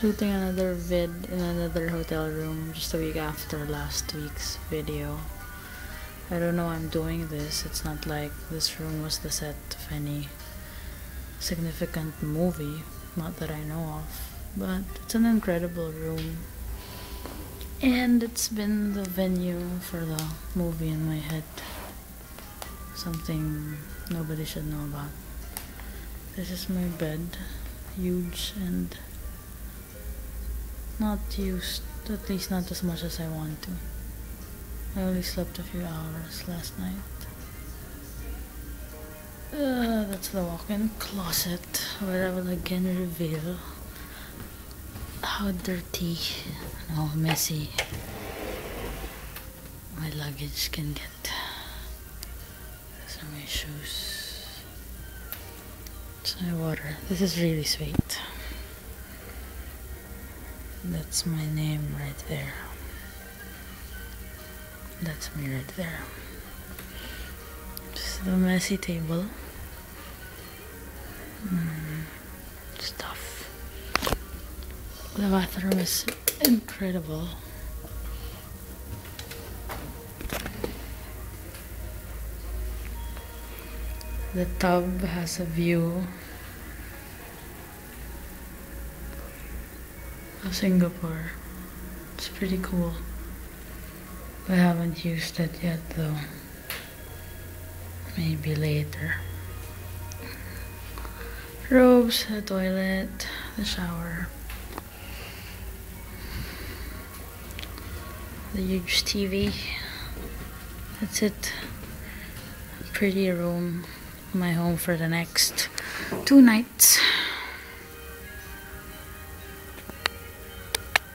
shooting another vid in another hotel room just a week after last week's video. I don't know why I'm doing this. It's not like this room was the set of any significant movie, not that I know of, but it's an incredible room. And it's been the venue for the movie in my head. Something nobody should know about. This is my bed, huge and not used, at least not as much as I want to. I only slept a few hours last night. Uh, that's the walk-in closet where I will again reveal how dirty and how messy my luggage can get. These are my shoes. It's my water. This is really sweet. That's my name right there. That's me right there. Is the messy table. Mm, stuff. The bathroom is incredible. The tub has a view of Singapore. It's pretty cool. I haven't used it yet though. Maybe later. Robes, the toilet, the shower. The huge TV. That's it. Pretty room. My home for the next two nights.